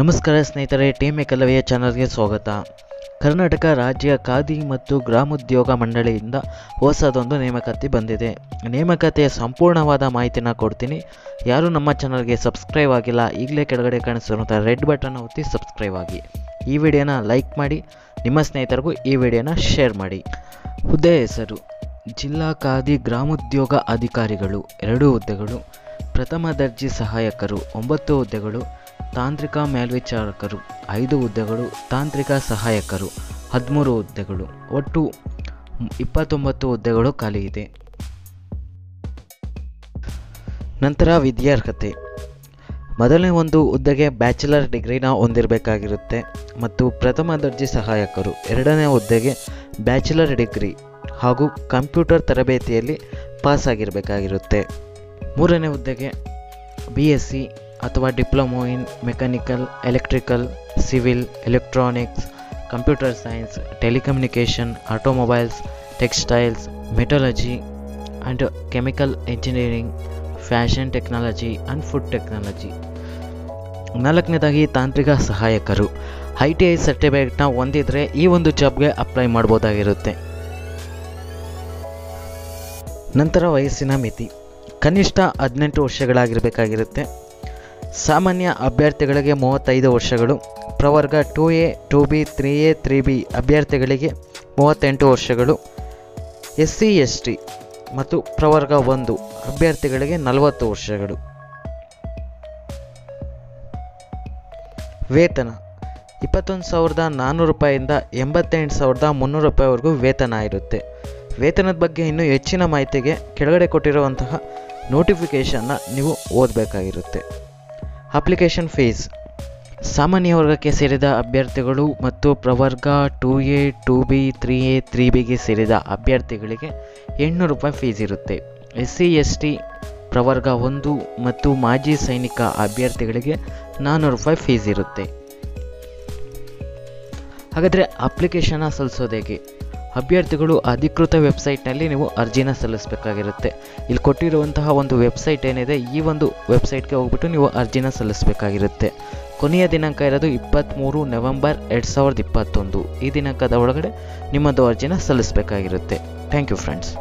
ನಮಸ್ಕಾರ ಸ್ನೇಹಿತರೆ ಟೀಮ್ ಕಲವೆಯ ಚಾನಲ್ಗೆ ಸ್ವಾಗತ. ಕರ್ನಾಟಕ ರಾಜ್ಯ ಖಾದಿ ಮತ್ತು ಗ್ರಾಮೋದ್ಯೋಗ ಮಂಡಳಿಯಿಂದ ಹೊಸದೊಂದು ನೇಮಕಾತಿ ಬಂದಿದೆ. ನೇಮಕಾತಿಯ ಸಂಪೂರ್ಣವಾದ ಮಾಹಿತಿನ ಕೊಡ್ತೀನಿ. ಯಾರು ನಮ್ಮ ಚಾನಲ್ಗೆ ಸಬ್ಸ್ಕ್ರೈಬ್ ಆಗಿಲ್ಲ, ಈಗಲೇ ಕೆಳಗಡೆ ಕಾಣಿಸಿರುವಂಥ ರೆಡ್ ಬಟನ್ ಒತ್ತಿ ಸಬ್ಸ್ಕ್ರೈಬ್ ಆಗಿ. ಈ ವಿಡಿಯೋನ ಲೈಕ್ ಮಾಡಿ, ನಿಮ್ಮ ಸ್ನೇಹಿತರಿಗೂ ಈ ವಿಡಿಯೋನ ಶೇರ್ ಮಾಡಿ. ಹುದ್ದೆ ಹೆಸರು, ಜಿಲ್ಲಾ ಖಾದಿ ಗ್ರಾಮೋದ್ಯೋಗ ಅಧಿಕಾರಿಗಳು, ಎರಡು ಹುದ್ದೆಗಳು, ಪ್ರಥಮ ದರ್ಜೆ ಸಹಾಯಕರು, ಒಂಬತ್ತು ಹುದ್ದೆಗಳು ತಾಂತ್ರಿಕ ಮೇಲ್ವಿಚಾರಕರು, ಐದು ಹುದ್ದೆಗಳು, ತಾಂತ್ರಿಕ ಸಹಾಯಕರು, ಹದಿಮೂರು ಹುದ್ದೆಗಳು, ಒಟ್ಟು ಇಪ್ಪತ್ತೊಂಬತ್ತು ಹುದ್ದೆಗಳು ಖಾಲಿ ಇದೆ. ನಂತರ ವಿದ್ಯಾರ್ಹತೆ. ಮೊದಲನೇ ಒಂದು ಹುದ್ದೆಗೆ ಬ್ಯಾಚುಲರ್ ಡಿಗ್ರಿನ ಹೊಂದಿರಬೇಕಾಗಿರುತ್ತೆ ಮತ್ತು ಪ್ರಥಮ ದರ್ಜೆ ಸಹಾಯಕರು, ಎರಡನೇ ಹುದ್ದೆಗೆ ಬ್ಯಾಚುಲರ್ ಡಿಗ್ರಿ ಹಾಗೂ ಕಂಪ್ಯೂಟರ್ ತರಬೇತಿಯಲ್ಲಿ ಪಾಸ್ ಆಗಿರಬೇಕಾಗಿರುತ್ತೆ ಮೂರನೇ ಹುದ್ದೆಗೆ ಬಿ ಎಸ್ ಸಿ ಅಥವಾ diploma in mechanical, electrical, civil, electronics, computer science, telecommunication, automobiles, textiles metallurgy and chemical engineering fashion technology and food technology. ನಾಲ್ಕನೇದಾಗಿ ತಾಂತ್ರಿಕ ಸಹಾಯಕರು. ಐ ಟಿ ಐ ಸರ್ಟಿಫಿಕೇಟ್ನ ಹೊಂದಿದರೆ ಈ ಒಂದು ಜಾಬ್ಗೆ ಅಪ್ಲೈ ಮಾಡ್ಬೋದಾಗಿರುತ್ತೆ. ನಂತರ ವಯಸ್ಸಿನ ಮಿತಿ. ಕನಿಷ್ಠ ಹದಿನೆಂಟು ವರ್ಷಗಳಾಗಿರಬೇಕಾಗಿರುತ್ತೆ. ಸಾಮಾನ್ಯ ಅಭ್ಯರ್ಥಿಗಳಿಗೆ ಮೂವತ್ತೈದು ವರ್ಷಗಳು, ಪ್ರವರ್ಗ two A two B three A three B ಅಭ್ಯರ್ಥಿಗಳಿಗೆ ಮೂವತ್ತೆಂಟು ವರ್ಷಗಳು ಎಸ್ ಸಿ ಎಸ್ ಟಿ ಮತ್ತು ಪ್ರವರ್ಗ ಒಂದು ಅಭ್ಯರ್ಥಿಗಳಿಗೆ ನಲವತ್ತು ವರ್ಷಗಳು. ವೇತನ, ಇಪ್ಪತ್ತೊಂದು ಸಾವಿರದ ನಾನ್ನೂರು ರೂಪಾಯಿಂದ ಎಂಬತ್ತೆಂಟು ಸಾವಿರದ ಮುನ್ನೂರು ರೂಪಾಯಿವರೆಗೂ ವೇತನ ಇರುತ್ತೆ. ವೇತನದ ಬಗ್ಗೆ ಇನ್ನೂ ಹೆಚ್ಚಿನ ಮಾಹಿತಿಗೆ ಕೆಳಗಡೆ ಕೊಟ್ಟಿರುವಂತಹ ನೋಟಿಫಿಕೇಷನ್ನ ನೀವು ಓದಬೇಕಾಗಿರುತ್ತೆ. Application fees. ಸಾಮಾನ್ಯ ವರ್ಗಕ್ಕೆ ಸೇರಿದ ಅಭ್ಯರ್ಥಿಗಳು ಮತ್ತು ಪ್ರವರ್ಗ two A, two B, three A, ತ್ರೀ ಬಿಗೆ ಸೇರಿದ ಅಭ್ಯರ್ಥಿಗಳಿಗೆ ಎಂಟುನೂರು ರೂಪಾಯಿ ಫೀಸ್ ಇರುತ್ತೆ. ಎಸ್ ಸಿ ಎಸ್ ಟಿ ಪ್ರವರ್ಗ ಒಂದು ಮತ್ತು ಮಾಜಿ ಸೈನಿಕ ಅಭ್ಯರ್ಥಿಗಳಿಗೆ ನಾನ್ನೂರು ರೂಪಾಯಿ ಫೀಸ್ ಇರುತ್ತೆ. ಹಾಗಾದರೆ ಅಪ್ಲಿಕೇಶನ್ನ ಸಲ್ಲಿಸೋದು ಹೇಗೆ? ಅಭ್ಯರ್ಥಿಗಳು ಅಧಿಕೃತ ವೆಬ್ಸೈಟ್ನಲ್ಲಿ ನೀವು ಅರ್ಜಿನ ಸಲ್ಲಿಸಬೇಕಾಗಿರುತ್ತೆ. ಇಲ್ಲಿ ಕೊಟ್ಟಿರುವಂತಹ ಒಂದು ವೆಬ್ಸೈಟ್ ಏನಿದೆ, ಈ ಒಂದು ವೆಬ್ಸೈಟ್ಗೆ ಹೋಗ್ಬಿಟ್ಟು ನೀವು ಅರ್ಜಿನ ಸಲ್ಲಿಸಬೇಕಾಗಿರುತ್ತೆ. ಕೊನೆಯ ದಿನಾಂಕ ಇರೋದು ಇಪ್ಪತ್ತ್ಮೂರು ನವೆಂಬರ್ ಎರಡು ಸಾವಿರದ ಇಪ್ಪತ್ತೊಂದು. ಈ ದಿನಾಂಕದ ಒಳಗಡೆ ನಿಮ್ಮದು ಅರ್ಜಿನ ಸಲ್ಲಿಸಬೇಕಾಗಿರುತ್ತೆ. Thank you friends.